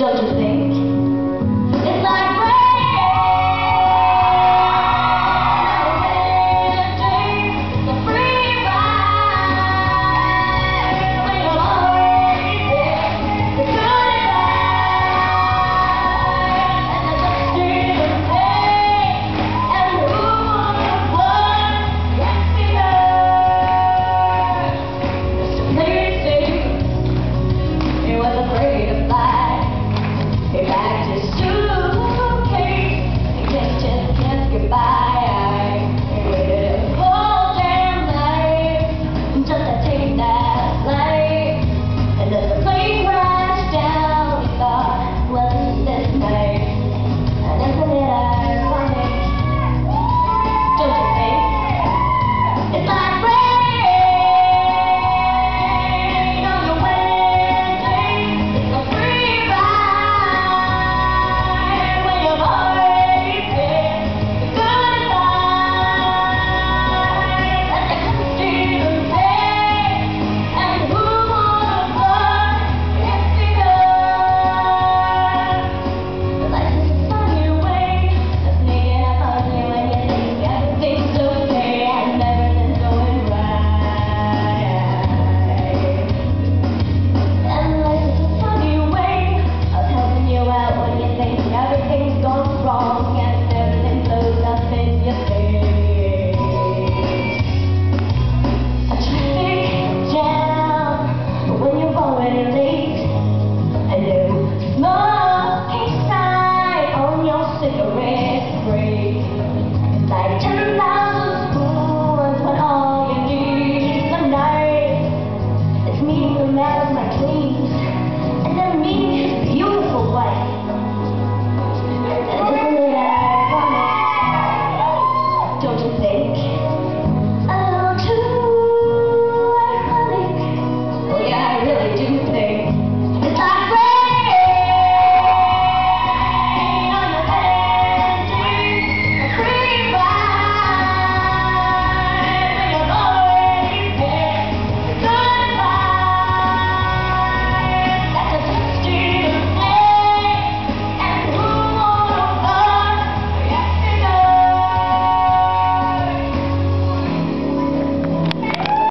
don't you?